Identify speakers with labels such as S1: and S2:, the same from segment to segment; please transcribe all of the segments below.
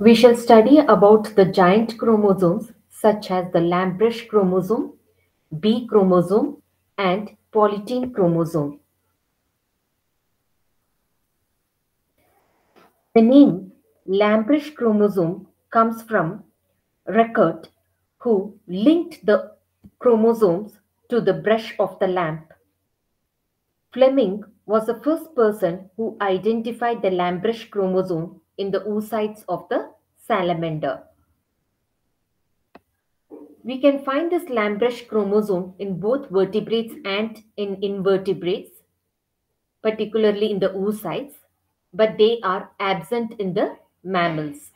S1: We shall study about the giant chromosomes such as the Lampbrush chromosome, B chromosome and polytene chromosome. The name Lampbrush chromosome comes from Rückert, who linked the chromosomes to the brush of the lamp. Flemming was the first person who identified the Lampbrush chromosome in the oocytes of the salamander. We can find this Lampbrush chromosome in both vertebrates and in invertebrates, particularly in the oocytes, but they are absent in the mammals.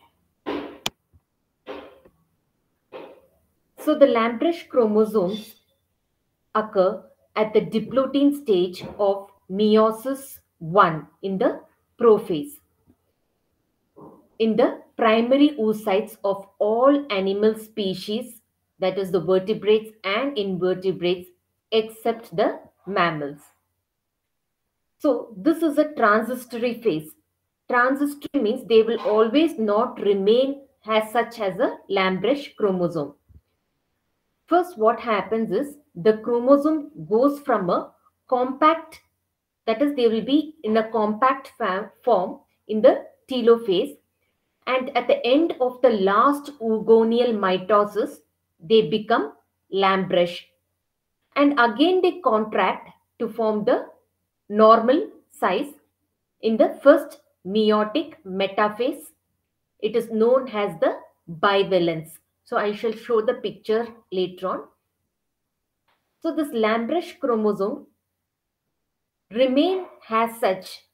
S1: So the Lampbrush chromosomes occur at the diplotene stage of meiosis 1 in the prophase. In the primary oocytes of all animal species, that is the vertebrates and invertebrates, except the mammals. So this is a transitory phase. Transitory means they will always not remain as such as a Lampbrush chromosome. First, what happens is the chromosome goes from a compact, that is, they will be in a compact form in the telophase. And at the end of the last oogonial mitosis, they become Lampbrush. And again, they contract to form the normal size in the first meiotic metaphase. It is known as the bivalence. So I shall show the picture later on. So this Lampbrush chromosome remain as such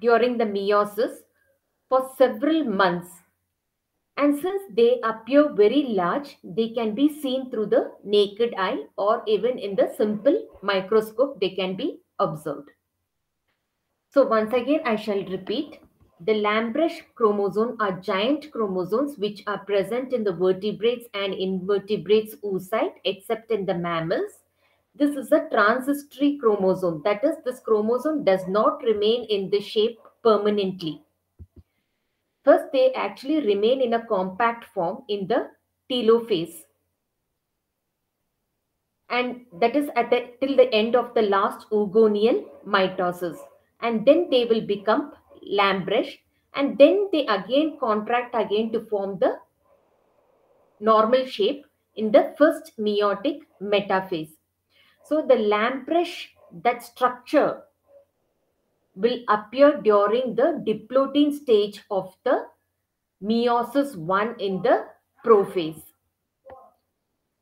S1: during the meiosis for several months. And since they appear very large, they can be seen through the naked eye or even in the simple microscope, they can be observed. So once again, I shall repeat. The Lampbrush chromosome are giant chromosomes which are present in the vertebrates and invertebrates oocyte except in the mammals. This is a transitory chromosome. That is, this chromosome does not remain in the shape permanently. First, they actually remain in a compact form in the telophase. And that is at the till the end of the last oogonial mitosis. And then they will become Lampbrush and then they again contract again to form the normal shape in the first meiotic metaphase. So the Lampbrush, that structure will appear during the diplotene stage of the meiosis 1 in the prophase.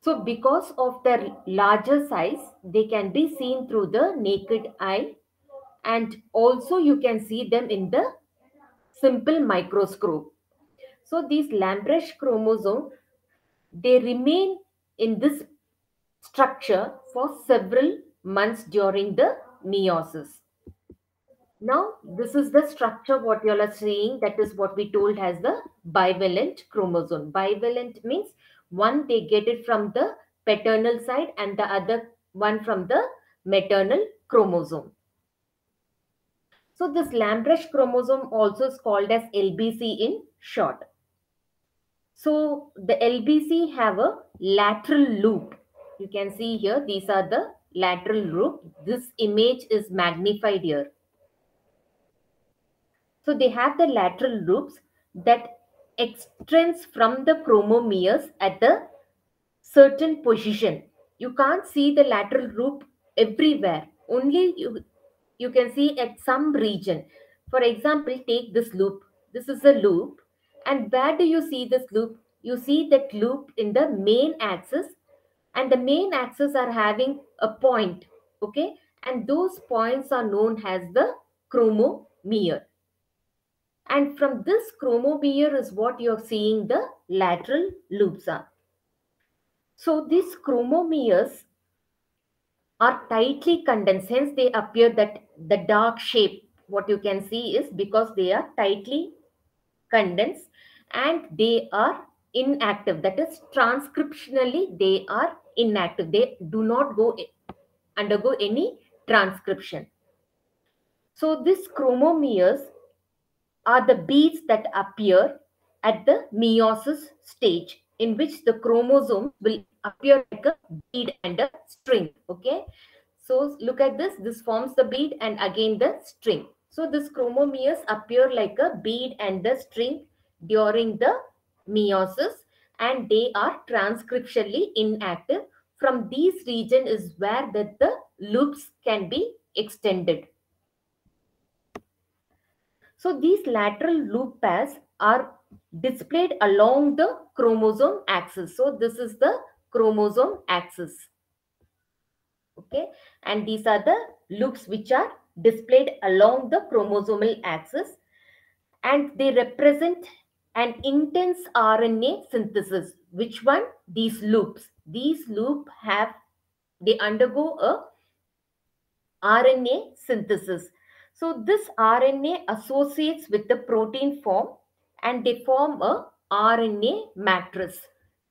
S1: So because of their larger size, they can be seen through the naked eye and also you can see them in the simple microscope. So these Lampbrush chromosome, they remain in this structure for several months during the meiosis. Now, this is the structure what you all are seeing. That is what we told as the bivalent chromosome. Bivalent means one they get it from the paternal side and the other one from the maternal chromosome. So this Lampbrush chromosome also is called as LBC in short. So the LBC have a lateral loop. You can see here, these are the lateral loop. This image is magnified here. So they have the lateral loops that extends from the chromomeres at the certain position. You can't see the lateral loop everywhere. Only you, you can see at some region. For example, take this loop. This is a loop. And where do you see this loop? You see that loop in the main axis. And the main axis are having a point. Okay. And those points are known as the chromomere. And from this chromomere is what you're seeing the lateral loops are. So these chromomeres are tightly condensed. Hence, they appear that the dark shape, what you can see is because they are tightly condensed and they are inactive. That is, transcriptionally, they are inactive. They do not go undergo any transcription. So, these chromomeres are the beads that appear at the meiosis stage in which the chromosomes will appear like a bead and a string. Okay. So look at this. This forms the bead and again the string. So this chromomeres appear like a bead and the string during the meiosis and they are transcriptionally inactive. From these region is where that the loops can be extended. So these lateral loop pairs are displayed along the chromosome axis. So this is the chromosome axis. Okay. And these are the loops which are displayed along the chromosomal axis. And they represent an intense RNA synthesis. Which one? These loops. These loop have, they undergo a RNA synthesis. So this RNA associates with the protein form and they form a RNA matrix.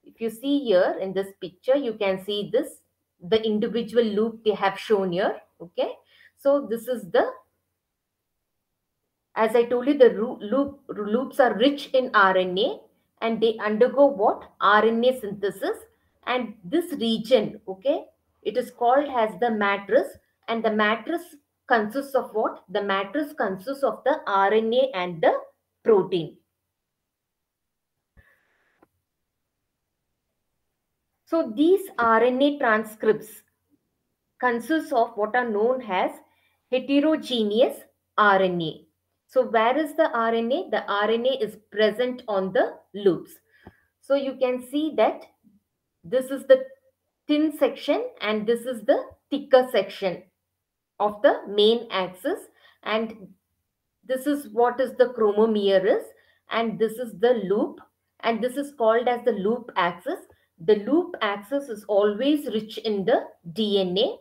S1: If you see here in this picture, you can see this, the individual loop they have shown here. Okay. So this is the as I told you, the loop, loops are rich in RNA and they undergo what? RNA synthesis. And this region, okay, it is called as the matrix. And the matrix consists of what? The matrix consists of the RNA and the protein. So these RNA transcripts consists of what are known as heterogeneous RNA. So where is the RNA? The RNA is present on the loops. So you can see that this is the thin section and this is the thicker section of the main axis. And this is what is the chromomere is. And this is the loop. And this is called as the loop axis. The loop axis is always rich in the DNA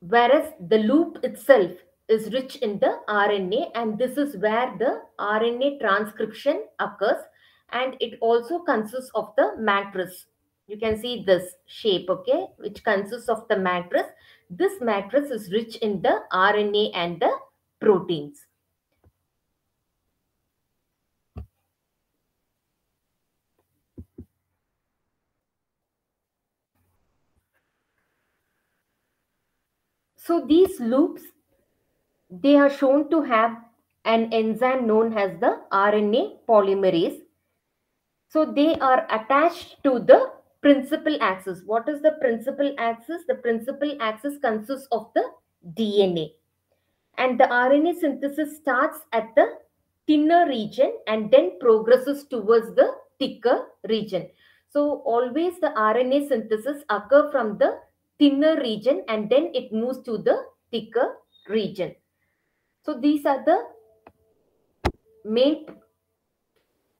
S1: whereas the loop itself is rich in the RNA and this is where the RNA transcription occurs. And it also consists of the matrix. You can see this shape, okay, which consists of the matrix. This matrix is rich in the RNA and the proteins. So these loops they are shown to have an enzyme known as the RNA polymerase. So they are attached to the principal axis. What is the principal axis? The principal axis consists of the DNA. And the RNA synthesis starts at the thinner region and then progresses towards the thicker region. So always the RNA synthesis occur from the thinner region and then it moves to the thicker region. So these are the main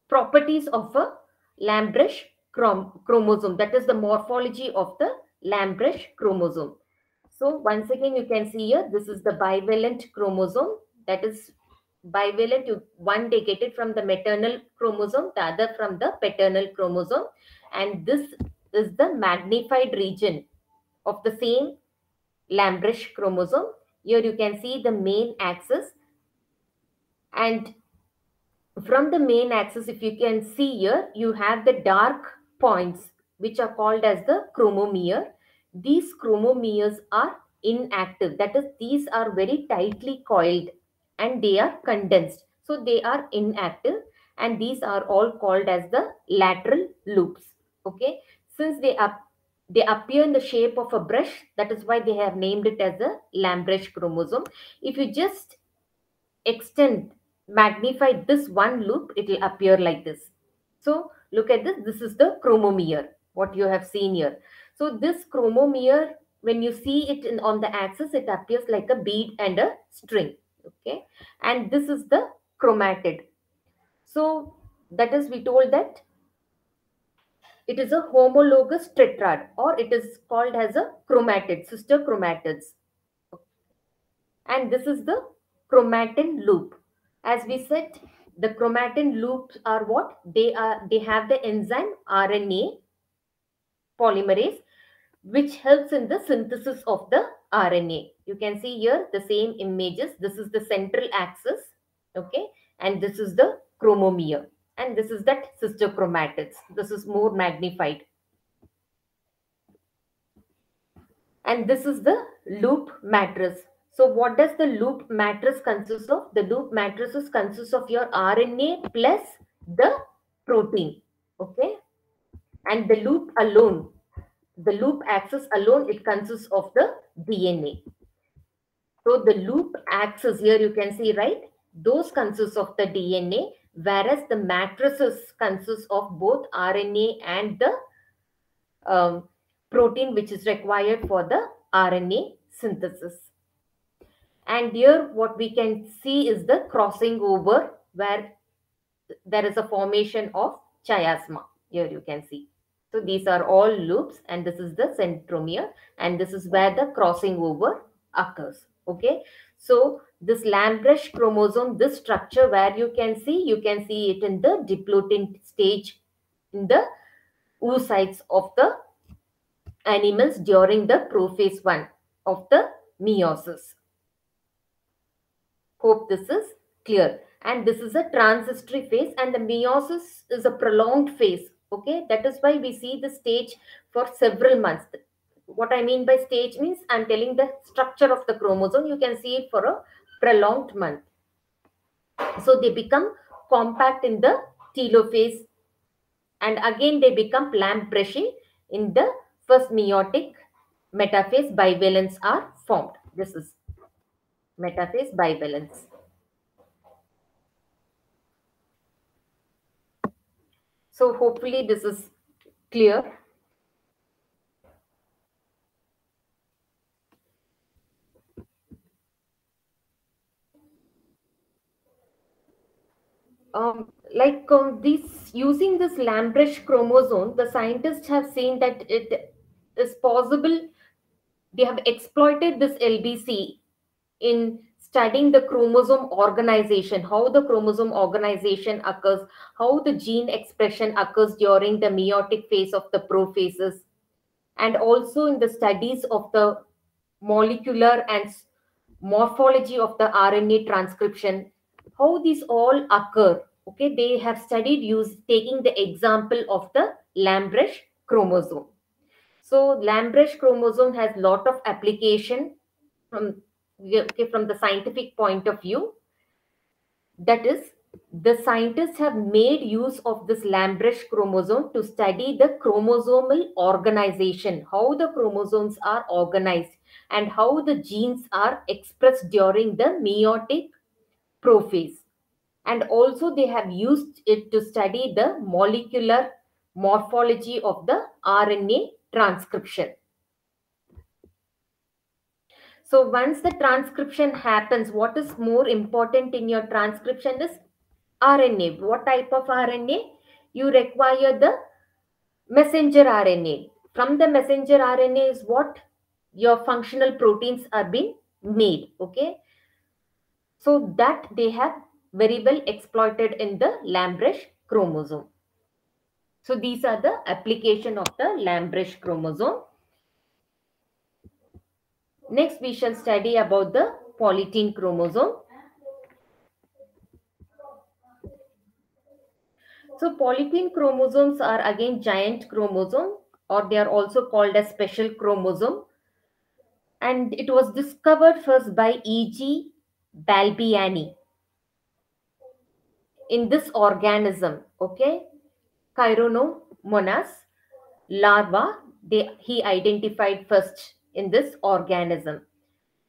S1: properties of a Lampbrush chrom chromosome. That is the morphology of the Lampbrush chromosome. So once again, you can see here, this is the bivalent chromosome. That is bivalent. You, one they get it from the maternal chromosome, the other from the paternal chromosome. And this is the magnified region of the same Lampbrush chromosome here you can see the main axis and from the main axis, if you can see here, you have the dark points which are called as the chromomere. These chromomeres are inactive. That is, these are very tightly coiled and they are condensed. So they are inactive and these are all called as the lateral loops. Okay. Since they they appear in the shape of a brush. That is why they have named it as a Lampbrush chromosome. If you just extend, magnify this one loop, it will appear like this. So look at this. This is the chromomere, what you have seen here. So this chromomere, when you see it in, on the axis, it appears like a bead and a string. Okay. And this is the chromatid. So that is, we told that it is a homologous tetrad or it is called as a chromatid, sister chromatids. And this is the chromatin loop. As we said, the chromatin loops are what? They are they have the enzyme RNA polymerase which helps in the synthesis of the RNA. You can see here the same images. This is the central axis, okay? And this is the chromomere. And this is that sister chromatids. This is more magnified. And this is the loop matrix. So what does the loop matrix consist of? The loop matrices consist of your RNA plus the protein. Okay. And the loop alone, the loop axis alone, it consists of the DNA. So the loop axis here you can see, right? Those consist of the DNA, whereas the matrices consist of both RNA and the um, protein which is required for the RNA synthesis. And here what we can see is the crossing over where there is a formation of chiasma. Here you can see. So these are all loops and this is the centromere and this is where the crossing over occurs. Okay. So this Lampbrush chromosome, this structure where you can see, you can see it in the diplotene stage in the oocytes of the animals during the prophase 1 of the meiosis. Hope this is clear. And this is a transitory phase and the meiosis is a prolonged phase. Okay, that is why we see the stage for several months. What I mean by stage means I'm telling the structure of the chromosome. You can see it for a prolonged month. So they become compact in the telophase and again they become Lamprechian in the first meiotic metaphase bivalents are formed. This is metaphase bivalence. So hopefully this is clear. Um, like um, this using this Lampbrush chromosome, the scientists have seen that it is possible. They have exploited this LBC in studying the chromosome organization, how the chromosome organization occurs, how the gene expression occurs during the meiotic phase of the prophases, and also in the studies of the molecular and morphology of the RNA transcription, how these all occur. Okay, they have studied use taking the example of the Lampbrush chromosome. So Lampbrush chromosome has a lot of application from okay, from the scientific point of view. That is, the scientists have made use of this Lampbrush chromosome to study the chromosomal organization, how the chromosomes are organized and how the genes are expressed during the meiotic prophase. And also they have used it to study the molecular morphology of the RNA transcription. So once the transcription happens, what is more important in your transcription is RNA. What type of RNA? You require the messenger RNA. From the messenger RNA is what your functional proteins are being made. Okay. So that they have very well exploited in the Lampbrush chromosome. So these are the application of the Lampbrush chromosome. Next, we shall study about the polytene chromosome. So polytene chromosomes are again giant chromosome or they are also called as special chromosome. And it was discovered first by E.G. Balbiani in this organism, okay, Chironomonas larva, they, he identified first in this organism.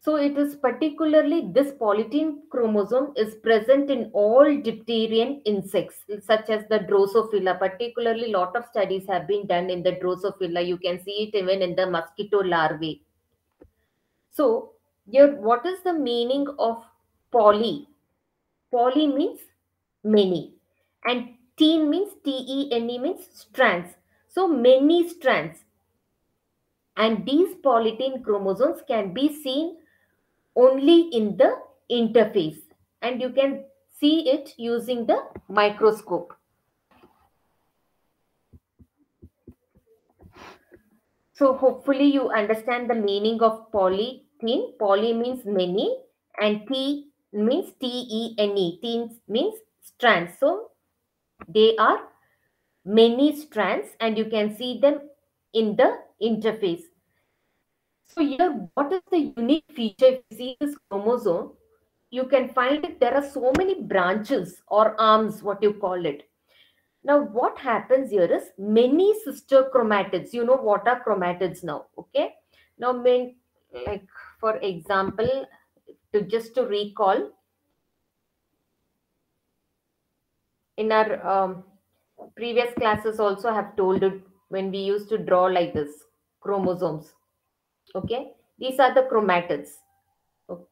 S1: So it is particularly this polytene chromosome is present in all dipteran insects such as the Drosophila. Particularly lot of studies have been done in the Drosophila. You can see it even in the mosquito larvae. So here what is the meaning of poly? Poly means many and teen means T-E-N-E means strands. So many strands and these polytene chromosomes can be seen only in the interphase. and you can see it using the microscope. So hopefully you understand the meaning of polytene. Poly means many and T means T-E-N-E. Teen means strands. So they are many strands and you can see them in the interphase. So here, what is the unique feature? If you see this chromosome, you can find it, there are so many branches or arms, what you call it. Now, what happens here is many sister chromatids. You know what are chromatids now, okay? Now, main, like for example, to just to recall, in our um, previous classes also have told it when we used to draw like this chromosomes. Okay? These are the chromatids. Okay.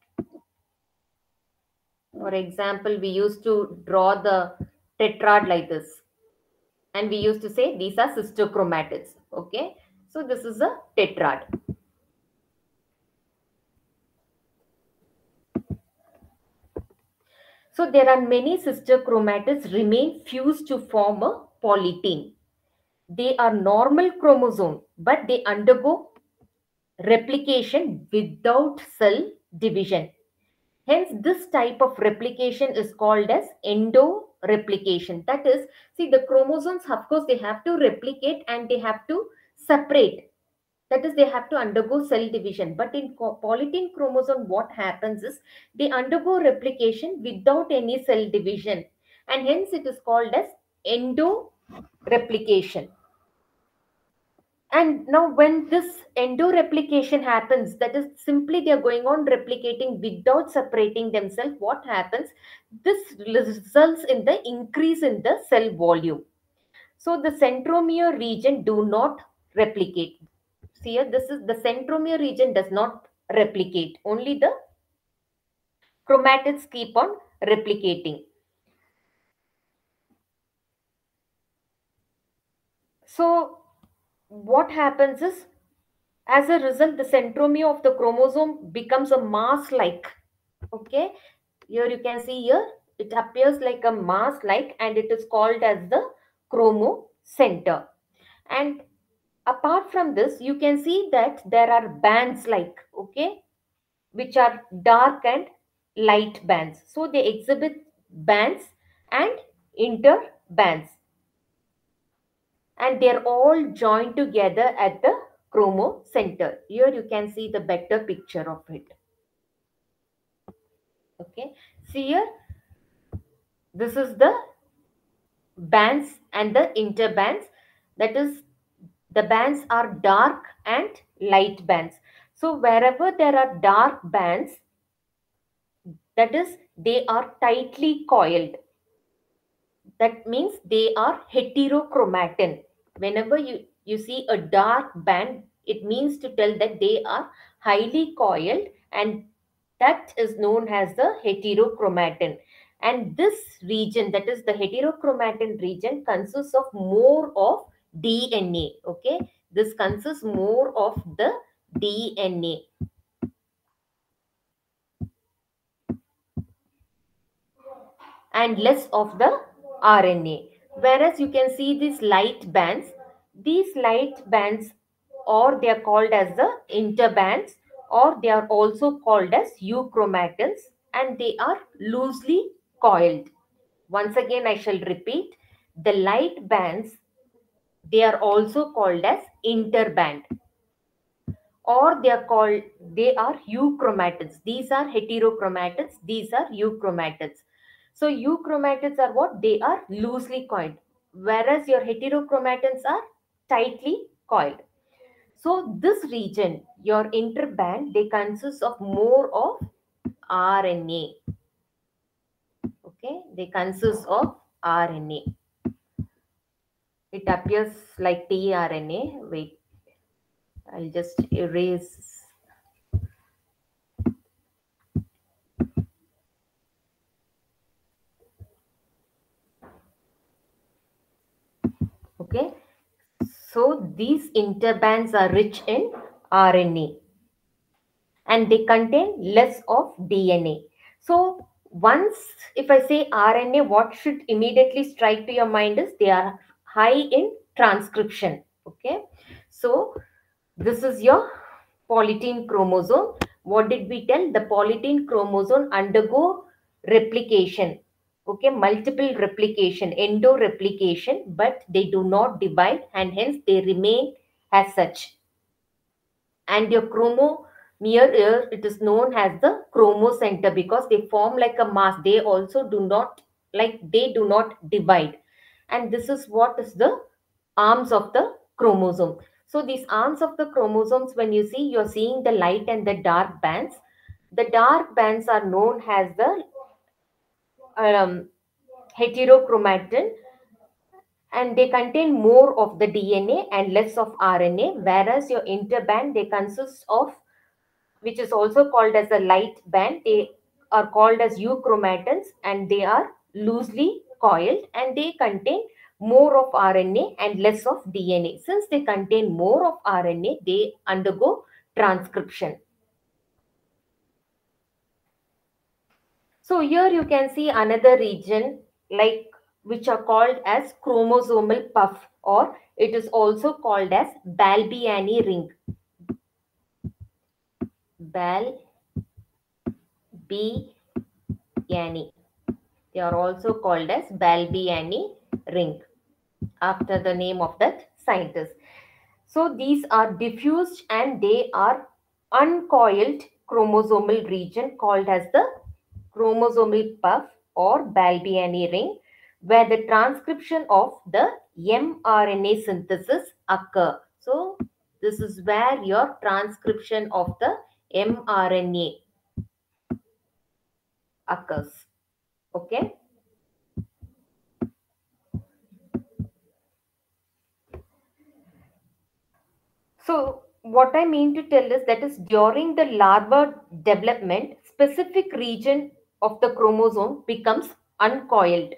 S1: for example we used to draw the tetrad like this. And we used to say these are sister chromatids. Okay? So this is a tetrad. So there are many sister chromatids remain fused to form a polytene they are normal chromosome but they undergo replication without cell division. Hence, this type of replication is called as endo-replication. That is, see the chromosomes, of course, they have to replicate and they have to separate. That is, they have to undergo cell division. But in polytene chromosome, what happens is they undergo replication without any cell division. And hence, it is called as endo-replication and now when this endo replication happens that is simply they are going on replicating without separating themselves what happens? This results in the increase in the cell volume. So the centromere region do not replicate. See here this is the centromere region does not replicate. Only the chromatids keep on replicating. So what happens is as a result the centromere of the chromosome becomes a mass like okay? Here you can see here it appears like a mass like and it is called as the chromocenter. And apart from this you can see that there are bands like okay? Which are dark and light bands. So they exhibit bands and inter bands and they're all joined together at the chromo center. Here you can see the better picture of it. Okay, see here, this is the bands and the interbands. That is, the bands are dark and light bands. So wherever there are dark bands, that is, they are tightly coiled. That means they are heterochromatin whenever you you see a dark band it means to tell that they are highly coiled and that is known as the heterochromatin and this region that is the heterochromatin region consists of more of dna okay? This consists more of the dna and less of the rna whereas you can see these light bands these light bands or they are called as the interbands or they are also called as euchromatins and they are loosely coiled. Once again i shall repeat the light bands they are also called as interband or they are called they are euchromatids these are heterochromatids these are euchromatids so euchromatids are what? They are loosely coiled, whereas your heterochromatins are tightly coiled. So this region, your interband, they consist of more of RNA. Okay, they consist of RNA. It appears like tRNA. Wait, I'll just erase Okay. So these interbands are rich in RNA and they contain less of DNA. So once if I say RNA, what should immediately strike to your mind is they are high in transcription. Okay. So this is your polytene chromosome. What did we tell? The polytene chromosome undergo replication okay multiple replication endo replication but they do not divide and hence they remain as such. And your chromomere here uh, it is known as the chromocenter because they form like a mass. They also do not like they do not divide. And this is what is the arms of the chromosome. So these arms of the chromosomes when you see you're seeing the light and the dark bands. The dark bands are known as the um, heterochromatin and they contain more of the DNA and less of RNA, whereas your interband they consist of, which is also called as a light band. They are called as euchromatins and they are loosely coiled and they contain more of RNA and less of DNA. Since they contain more of RNA, they undergo transcription. So here you can see another region like which are called as chromosomal puff or it is also called as Balbiani ring. Balbiani. They are also called as Balbiani ring after the name of that scientist. So these are diffused and they are uncoiled chromosomal region called as the chromosomal puff or Balbiani ring where the transcription of the mRNA synthesis occur. So this is where your transcription of the mRNA occurs. Okay. So what I mean to tell is that is during the larva development, specific region of the chromosome becomes uncoiled.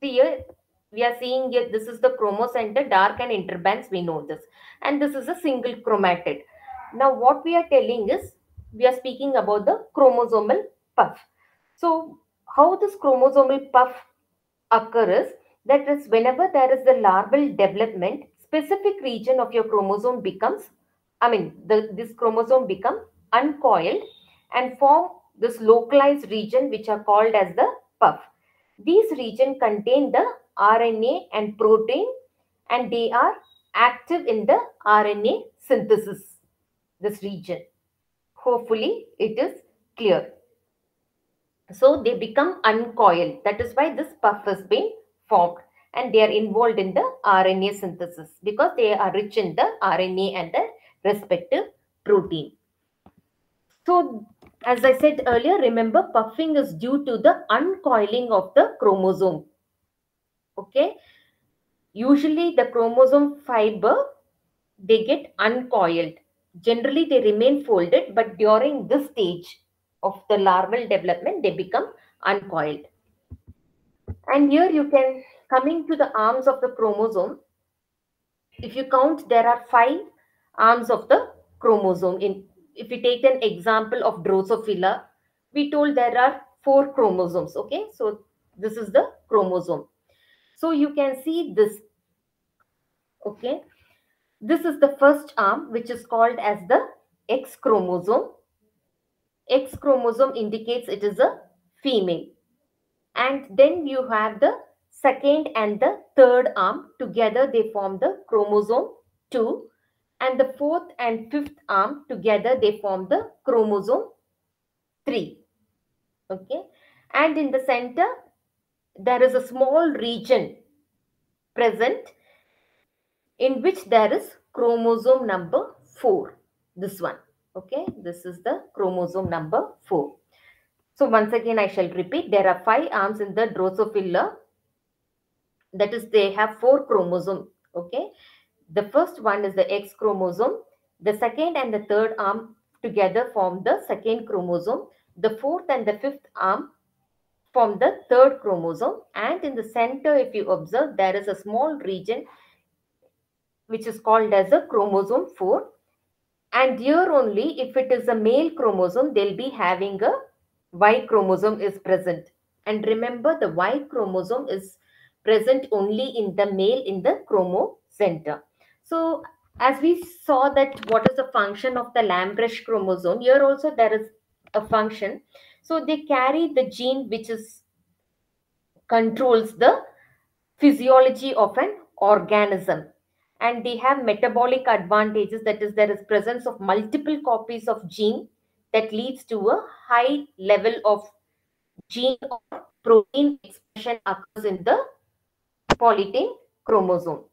S1: See here, we are seeing here, this is the chromocenter, dark and interbands, we know this. And this is a single chromatid. Now what we are telling is, we are speaking about the chromosomal puff. So how this chromosomal puff occurs that is whenever there is the larval development, specific region of your chromosome becomes, I mean, the, this chromosome become uncoiled and form this localized region which are called as the puff. These region contain the RNA and protein and they are active in the RNA synthesis, this region. Hopefully it is clear. So they become uncoiled. That is why this puff has been formed and they are involved in the RNA synthesis because they are rich in the RNA and the respective protein. So as I said earlier, remember puffing is due to the uncoiling of the chromosome. Okay. Usually the chromosome fiber, they get uncoiled. Generally they remain folded, but during this stage of the larval development, they become uncoiled. And here you can, coming to the arms of the chromosome, if you count, there are five arms of the chromosome in if we take an example of Drosophila, we told there are four chromosomes. Okay, so this is the chromosome. So you can see this. Okay, this is the first arm, which is called as the X chromosome. X chromosome indicates it is a female. And then you have the second and the third arm. Together they form the chromosome 2 and the fourth and fifth arm together they form the chromosome 3 okay? And in the center there is a small region present in which there is chromosome number 4 this one. Okay? This is the chromosome number 4 so once again i shall repeat. There are five arms in the drosophila. That is they have four chromosome. Okay the first one is the X chromosome. The second and the third arm together form the second chromosome. The fourth and the fifth arm form the third chromosome. And in the center, if you observe, there is a small region which is called as a chromosome 4. And here only, if it is a male chromosome, they'll be having a Y chromosome is present. And remember, the Y chromosome is present only in the male in the chromocenter. So as we saw that what is the function of the Lampbrush chromosome, here also there is a function. So they carry the gene which is controls the physiology of an organism and they have metabolic advantages that is there is presence of multiple copies of gene that leads to a high level of gene or protein expression occurs in the polytene chromosome.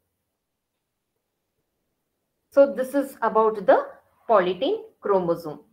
S1: So this is about the polytene chromosome.